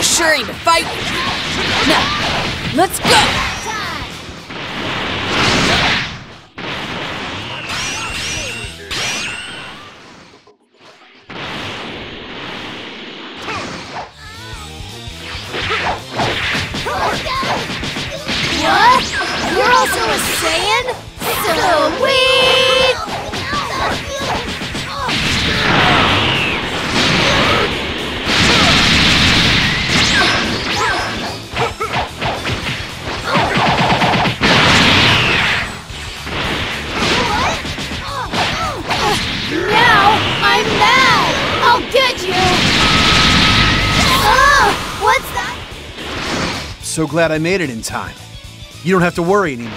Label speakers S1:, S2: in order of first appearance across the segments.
S1: reassuring to fight. Now, let's go!
S2: So glad I made it in time. You don't have to worry anymore.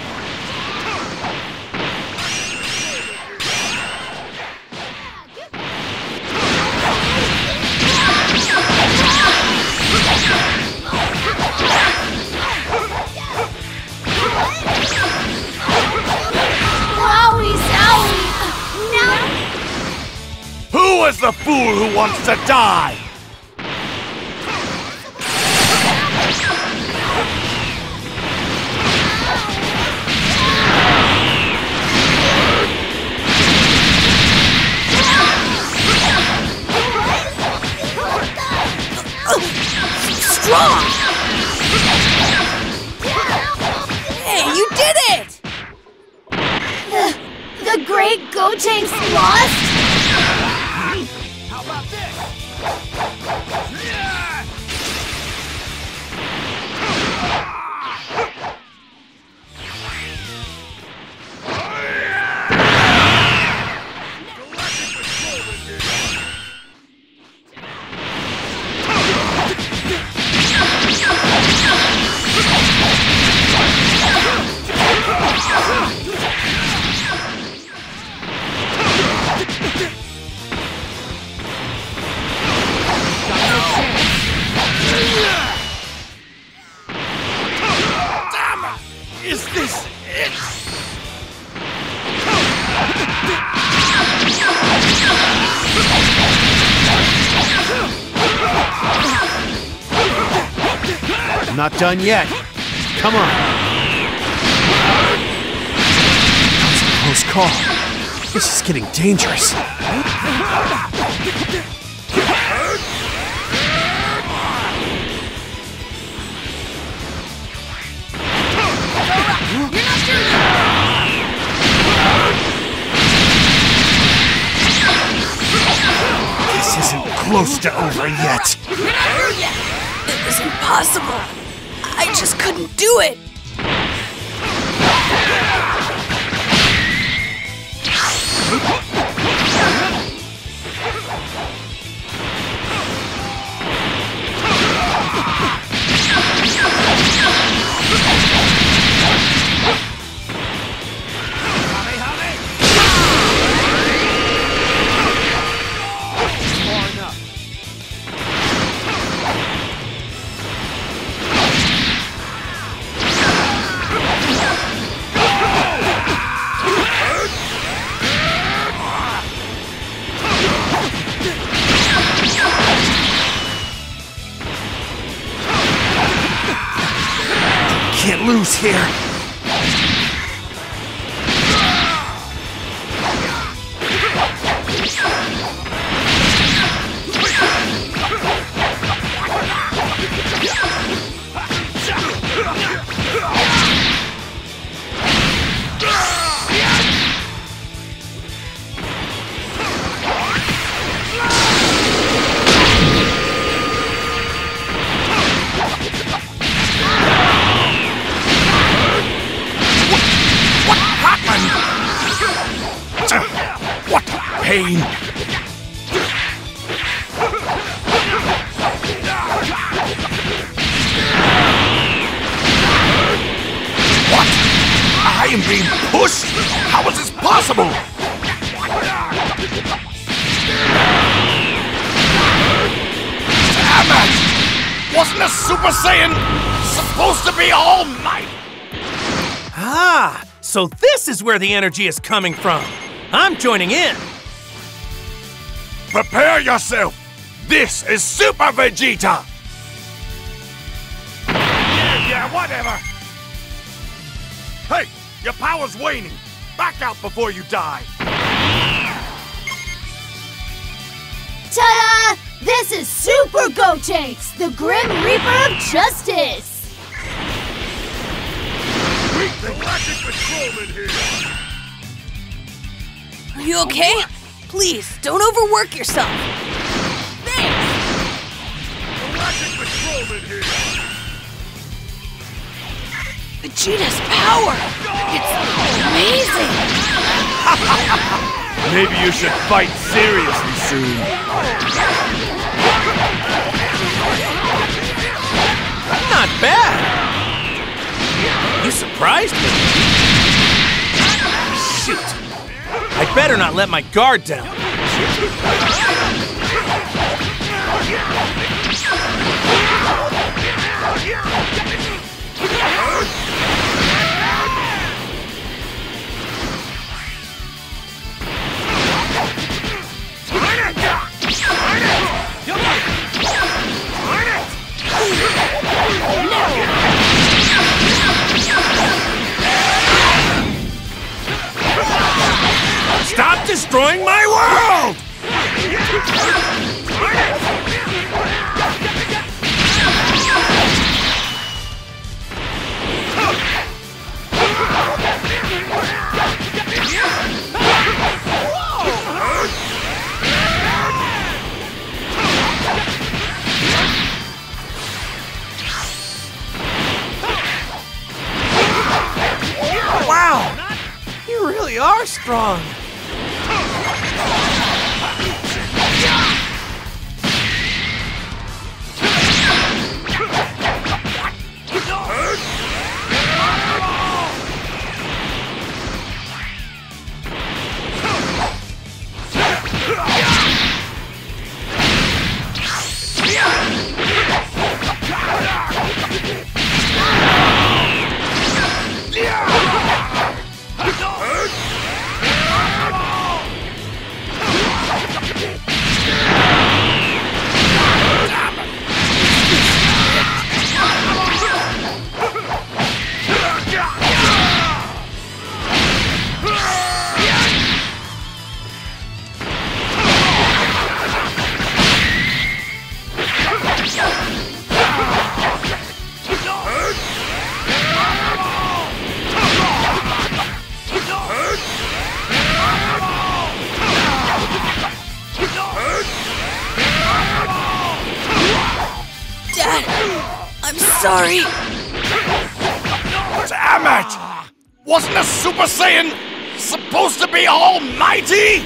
S3: Wowie zowie! Now
S4: Who is the fool who wants to die?
S1: Strong!
S4: Is this it?
S2: Not done yet. Come on. That was a close call. This is getting dangerous. Close to over yet.
S1: It was impossible. I just couldn't do it.
S2: Here.
S4: Pain! What? I am being pushed? How is this possible? Damn it! Wasn't a Super Saiyan supposed to be all might?
S5: Ah, so this is where the energy is coming from. I'm joining in.
S4: Prepare yourself! This is Super Vegeta! Yeah, yeah, whatever! Hey, your power's waning! Back out before you die!
S1: Ta-da! This is Super Gotenks, the Grim Reaper of Justice!
S4: Weak galactic patrolman here!
S6: Are you okay? Please, don't overwork yourself. Thanks!
S4: Galactic patrolman here!
S6: Vegeta's power! It's amazing!
S4: Maybe you should fight seriously soon.
S5: Not bad! You surprised me! Shoot! I better not let my guard down. Stop strong!
S6: Sorry.
S4: Damn it! Wasn't a Super Saiyan supposed to be almighty?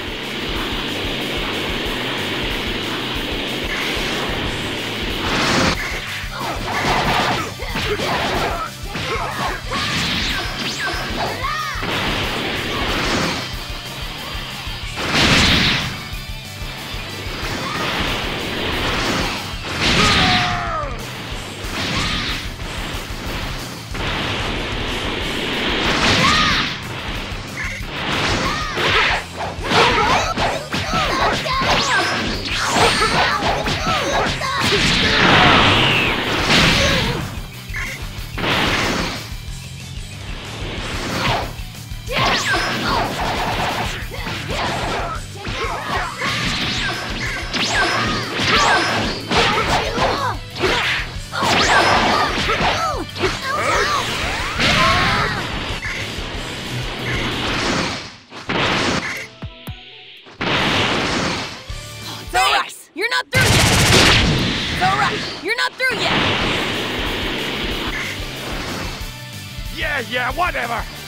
S4: Yeah, whatever.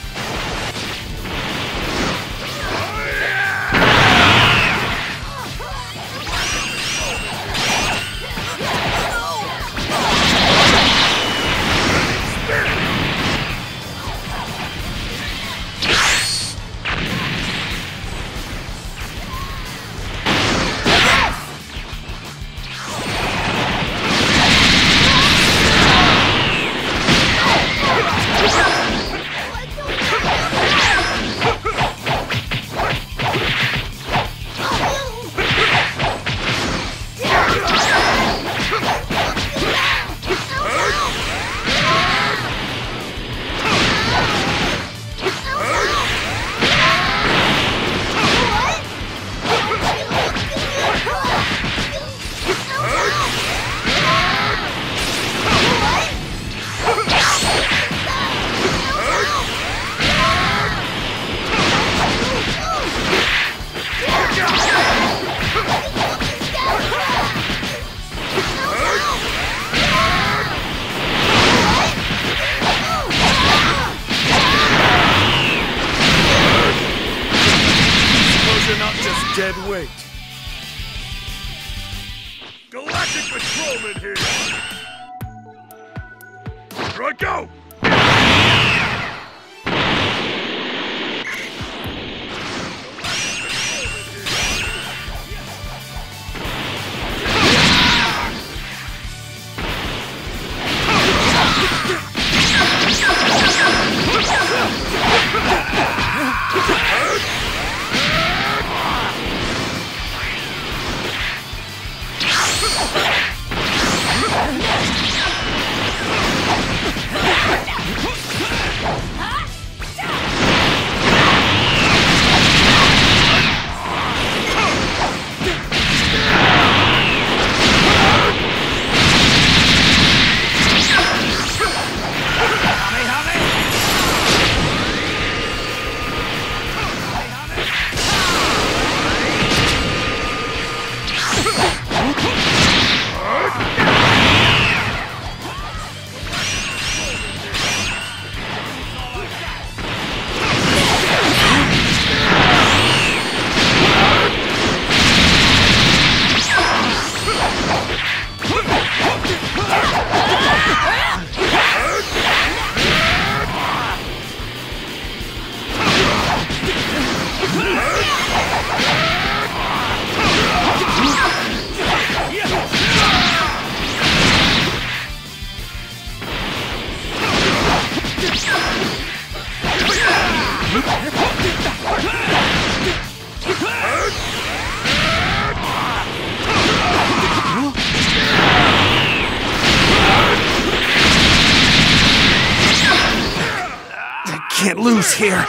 S4: Moment here. I go.
S2: Can't lose here.